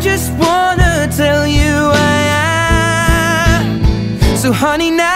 just wanna tell you I am So honey, now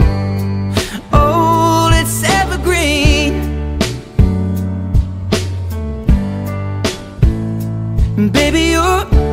Baby, you're